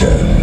water.